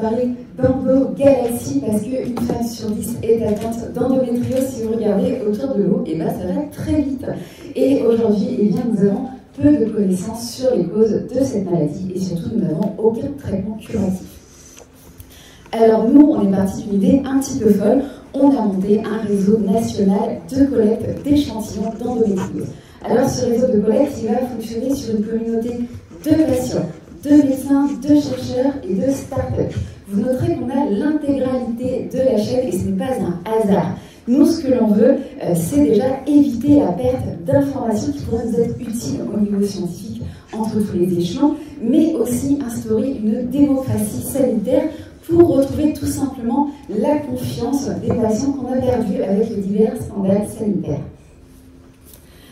parler d'endogalaxie parce qu'une femme sur dix est atteinte d'endométriose. Si vous regardez autour de vous, et ben, ça va très vite. Et aujourd'hui, eh bien, nous avons peu de connaissances sur les causes de cette maladie et surtout, nous n'avons aucun traitement curatif. Alors nous, on est parti d'une idée un petit peu folle. On a monté un réseau national de collecte d'échantillons d'endométriose. Alors ce réseau de collecte, il va fonctionner sur une communauté de patients, de médecins, de chercheurs et de start-up. Vous noterez qu'on a l'intégralité de la chaîne et ce n'est pas un hasard. Nous, ce que l'on veut, euh, c'est déjà éviter la perte d'informations qui pourraient nous être utiles au niveau scientifique entre tous les échelons, mais aussi instaurer une démocratie sanitaire pour retrouver tout simplement la confiance des patients qu'on a perdus avec les divers scandales sanitaires.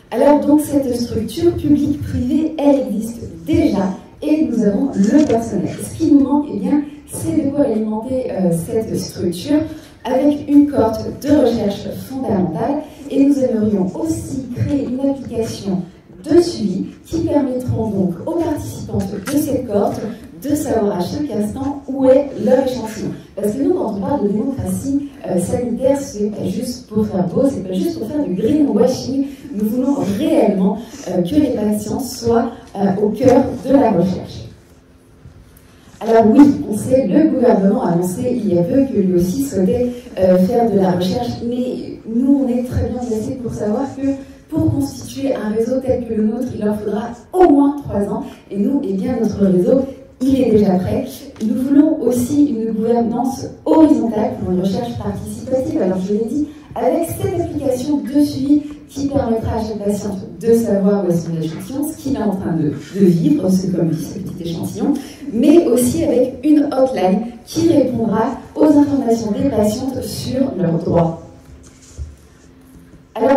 Alors donc cette structure publique-privée, elle existe déjà et nous avons le personnel. Ce qui nous manque, eh bien, c'est de alimenter euh, cette structure avec une cohorte de recherche fondamentale et nous aimerions aussi créer une application de suivi qui permettront donc aux participantes de cette cohorte de savoir à chaque instant où est leur échantillon. Parce que nous, quand on parle de démocratie euh, sanitaire, c'est pas juste pour faire beau, c'est pas juste pour faire du greenwashing. Nous voulons réellement euh, que les patients soient euh, au cœur de la recherche. Alors oui, on sait, le gouvernement a annoncé il y a peu que lui aussi souhaitait faire de la recherche, mais nous, on est très bien placés pour savoir que pour constituer un réseau tel que le nôtre, il leur faudra au moins trois ans. Et nous, eh bien, notre réseau, il est déjà prêt. Nous voulons aussi une gouvernance horizontale pour une recherche participative. Alors je l'ai dit, avec cette application de suivi qui permettra à chaque patiente de savoir où est son échantillon, ce qu'il est en train de, vivre, c'est comme dit ce petit échantillon, mais aussi avec une hotline qui répondra aux informations des patientes sur leurs droits.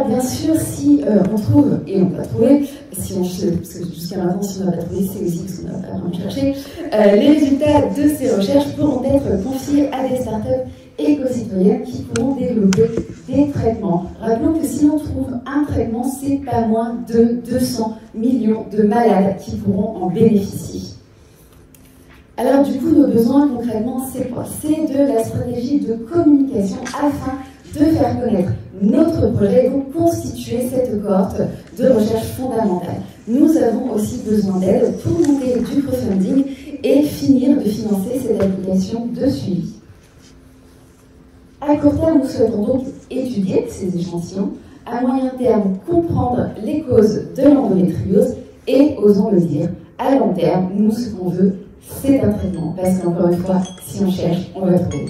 Bien sûr, si euh, on trouve, et on va trouver, si on, parce que jusqu'à maintenant, si on n'a pas trouvé, c'est aussi parce qu'on n'a pas vraiment cherché, euh, les résultats de ces recherches pourront être confiés à des startups éco-citoyennes qui pourront développer des traitements. Rappelons que si on trouve un traitement, c'est pas moins de 200 millions de malades qui pourront en bénéficier. Alors du coup, nos besoins concrètement, c'est quoi? C'est de la stratégie de communication afin de faire connaître notre projet et donc constituer cette cohorte de recherche fondamentale. Nous avons aussi besoin d'aide pour monter du crowdfunding et finir de financer cette application de suivi. À court terme, nous souhaitons donc étudier ces échantillons, à moyen terme comprendre les causes de l'endométriose et, osons le dire, à long terme, nous, ce qu'on veut, c'est un traitement. Parce qu'encore une fois, si on cherche, on va trouver.